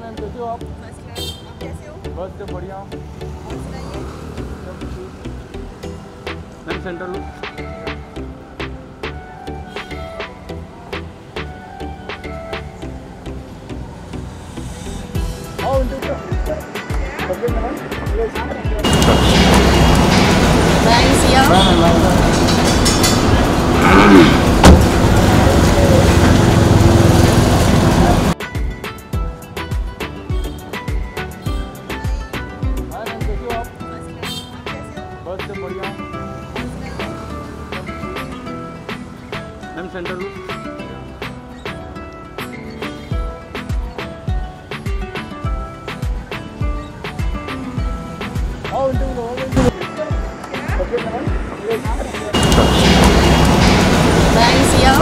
Ma'am कैसे हो आप आप कैसे हो? बस से बढ़िया। मैम सेंटर लो आओ इंटरव्यू ओके बाय कैसे हो बस से बढ़िया और सुनाइए मैम सेंटर लो आओ interview okay ma'am bye Siya